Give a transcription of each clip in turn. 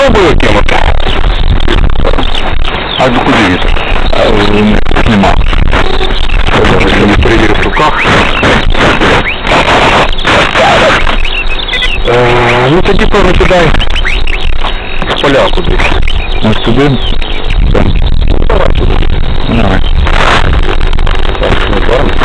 Що? Ну спробую кинути. А ну куди вітер? Нема. Зараз я не перевірю в руках. Е, ну тоді певно кидай в поля кудись. Ось туди. Так. Давай туди. Давай. Так,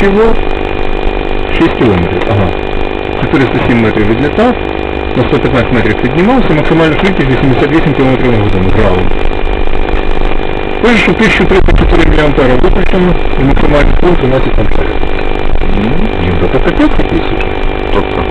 ну, да. чого? 6 кілометрів, ага. 407 метрів відлітав, на 115 метрів піднімався, максимальна швидкість 88 км на годину, грав. Пише, що 1304 мА витрачено, і максимальний пункт 12 амперів. Ну, їм то таке хотів собі. Тобто,